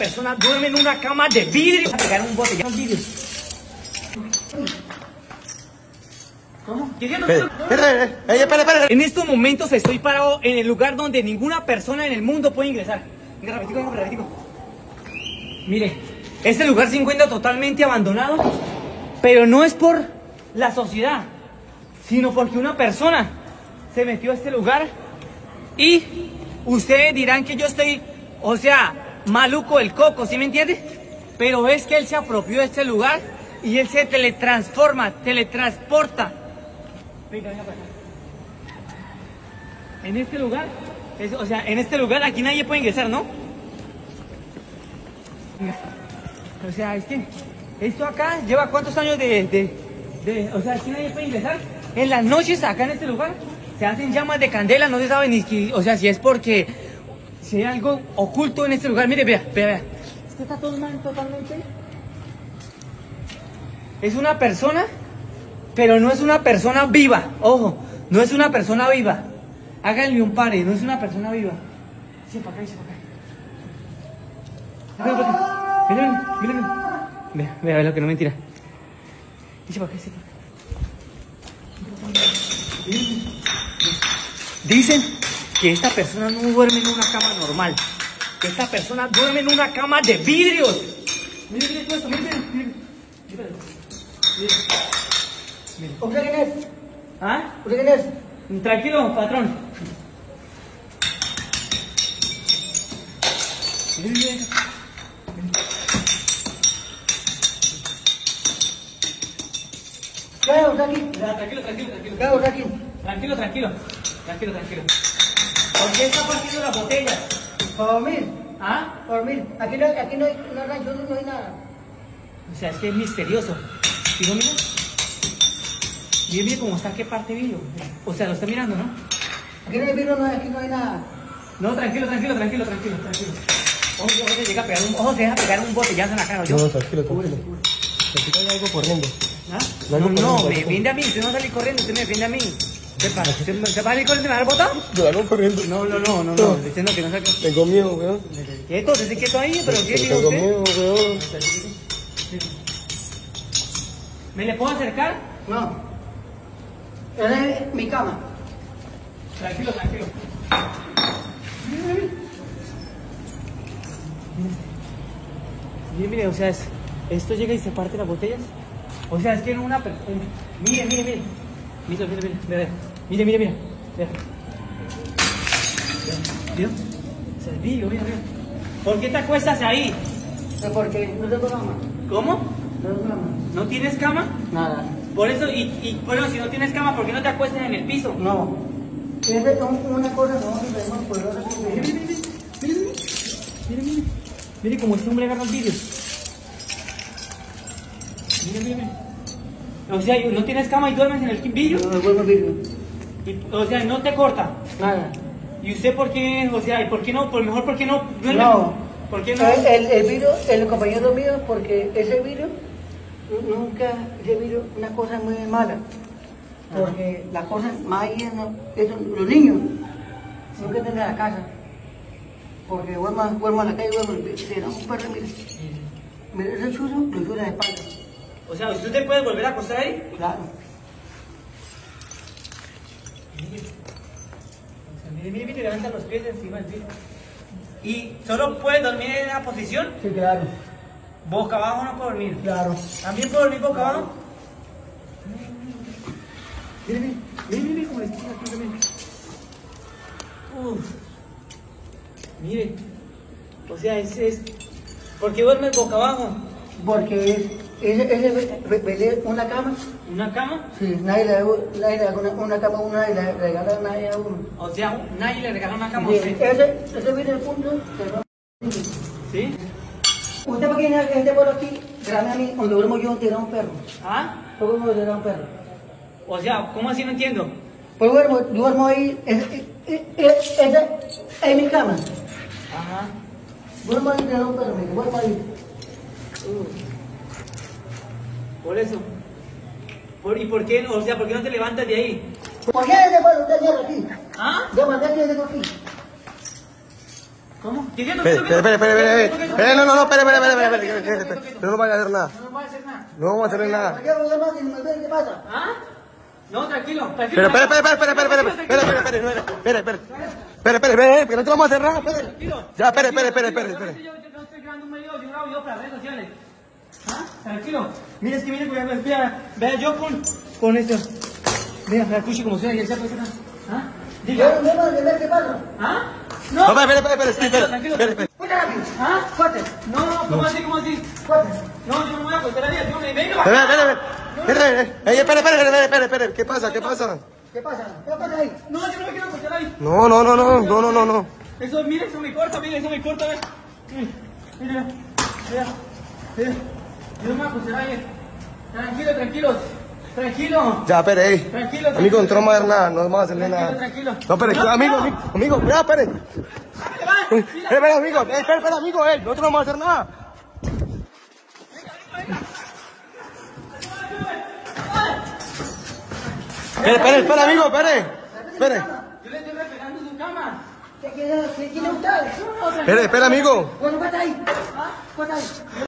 persona duerme en una cama de vidrio. A pegar un vidrio. ¿Cómo? ¿Qué diciendo? Espera, espera, espera, espera. En estos momentos estoy parado en el lugar donde ninguna persona en el mundo puede ingresar. Venga. Mire, este lugar se encuentra totalmente abandonado, pero no es por la sociedad, sino porque una persona se metió a este lugar y ustedes dirán que yo estoy, o sea, maluco el coco, ¿sí me entiende? Pero es que él se apropió de este lugar y él se teletransporma, teletransporta. Venga, venga para acá. En este lugar, o sea, en este lugar aquí nadie puede ingresar, ¿no? O sea, es que esto acá lleva cuántos años de, de, o sea, aquí nadie puede ingresar. En las noches acá en este lugar se hacen llamas de candela, no se sabe ni o sea, si es porque si hay algo oculto en este lugar. Mire, vea, vea, vea. Es que está todo mal totalmente. Es una persona, pero no es una persona viva. Ojo, no es una persona viva. Háganle un pare, no es una persona viva. Sí, para acá, sí, para acá. Ven, ven, ven, ven, ven. Vea, vea, vea lo que no mentira. Dice para acá, dice para acá. Dicen que esta persona no duerme en una cama normal. Que esta persona duerme en una cama de vidrios. Mire, mire todo esto, mire, mire, mire. Mire, mire. ¿Usted quién es? ¿Ah? ¿Usted quién es? Tranquilo, patrón. Mire, mire. ¿Qué aquí? Tranquilo, tranquilo, tranquilo. Tranquilo, tranquilo. Tranquilo, tranquilo. ¿Por qué está partiendo las botellas? Para dormir. ¿Ah? Para dormir. Aquí no, aquí no hay, no, hay no hay nada. O sea, es que es misterioso. ¿Y no mira? Mire cómo está, qué parte vino. O sea, lo está mirando, ¿no? Aquí no hay vidrio, no hay, aquí no hay nada. No, tranquilo, tranquilo, tranquilo, tranquilo, tranquilo. Ojo, ojo, se llega a pegar un, ojo, se deja pegar un botellazo en la cara, ¿yo? No, tranquilo, tranquilo. Aquí hay algo corriendo. ¿Ah? No, No, no, no, no, me defiende a mí, usted no salir corriendo, usted me defiende a mí. Sepa, ¿usted se va a salir corriendo y me va a dar botado? Yo algo corriendo. No, no, no, no, no, diciendo que no salga. Tengo miedo, weón. Quieto, esté quieto ahí, pero ¿qué dijo Tengo usted? miedo, weón. ¿Me le puedo acercar? No. Esa es mi cama. Tranquilo, tranquilo. Mire, mire, o sea, es- esto llega y se parte las botellas. O sea, es que en una persona. Mire, mire, mire. Mire, mire, mire. Mire, mire, mire. mire. Vea. Vea. ¿Vio? O sea, el vidrio, mira, mira. ¿Por qué te acuestas ahí? Es porque no tengo cama. ¿Cómo? No tengo cama. ¿No tienes cama? Nada. Por eso, y, y bueno, si no tienes cama, ¿por qué no te acuestas en el piso? No. Un- una cosa, no, no tenemos por otra cosa. Mire, mire, mire, mire, mire, mire, mire, mire cómo este hombre agarra el vidrio. Mire, mire, mire. O sea, ¿no tienes cama y duermes en el vidrio? No, no vuelvo vidrio. Y, o sea, no te corta. Nada. ¿Y usted por qué, o sea, y por qué no, por mejor, por qué no duerme? No. ¿Por qué no? El, el, el vidrio, el compañero mío, porque ese vidrio, nunca, ese vidrio, una cosa muy mala. Porque las cosas más bien, no, eso, los niños, nunca entran a la casa. Porque duermo, duermo a la calle, duermo, si era un perro, mire, mire, ese chuzo, lo chuzo en la espalda. O sea, ¿usted te puede volver a acostar ahí? Claro. Mire, mire, mire, levanta los pies de encima del vidrio. ¿Y solo puedes dormir en esa posición? Sí, claro, Boca abajo no puedo dormir. claro. ¿También puedo dormir boca abajo? Mire, mire, mire, mire cómo le estoy aquí también. Uf. Mire. O sea, es, es... ¿Por qué duermes boca abajo? Porque es, ve- ve- una cama, ¿Una cama? sí, nadie le da, una, una cama, a uno, nadie le regala a nadie a uno. O sea, nadie le regala una cama a Sí, usted. ese, ese viene el punto que ¿Sí? Usted para es este pueblo aquí, grame a mí, donde duermo yo, tirar un perro. ¿Ah? Yo duermo tirar un perro. O sea, ¿cómo así no entiendo? Pues duermo, duermo ahí, es, es, es, es- esa es mi cama. Ajá. Duermo ahí, tirar un perro, me duermo ahí. Por eso. Por, ¿Y por qué, o sea, por qué no te levantas de ahí? ¿Por qué este pueblo usted llega aquí? ¿Ah? Yo mandé que llego aquí. ¿Cómo? No, no, espere, espere, espere, espere, espere, no, no, no, espere, espere, espere, espere, espere, espere, no vaya a hacer nada, No va a hacer nada. no vamos a hacer nada. ¿Para qué no pasa? ¿Ah? No, tranquilo, tranquilo. Espera, espera, espera, espera, espera, espera, espera, espera, espera, espera, espera, espera, espera, espera, espera, que no te vamos a nada, espera. Ya, espera, espera, espera, espera, espera. Yo, yo no estoy grabando un video, yo grabo video para redes sociales. ¿Ah? Tranquilo. Mira, es que viene, vea, vea, vea yo con, con esto. Mira, mira, escuche como suena y el sapo. ¿Ah? ¿Qué Diga. pasa? ¿Qué pasa? ¿Ah? No, No. espera, espera, espera, espera, espera, Tranquilo, espera, tranquilo. espera. Cuéntame. ¿Ah? Fuerte. No, no, ¿cómo así, cómo así? Fuerte. No, yo no me voy a acostar a día, yo me vengo. Espera, espera, espera, espera, espera, Ey, espera, espera, espera, espera, espera, ¿qué pasa, qué pasa? ¿Qué pasa? ¿Qué pasa ahí? No, yo no me quiero acostar ahí. No, no, no, no, no, no, no, no. Eso, mira, eso me corta, mira, eso me corta, ve. Mira, mira, mira. Yo no a acostar ahí. Tranquilo, tranquilos. Tranquilo. Ya, espere, ey. Tranquilo, Amigo, no te vamos a hacer nada, no vamos a hacerle Tranquilo, nada. tranquilo. No, espere, amigo, amigo, amigo, espera, espere. Espera, espera, amigo, eh, espera, espera, amigo, eh, nosotros no vamos a hacer nada. Espera, espera, espera, amigo, espere. Espere. Yo le estoy respetando su cama. ¿Qué quiere, usted? Espera, espera, amigo. Bueno, cuenta ahí. ¿Ah? Cuenta ahí.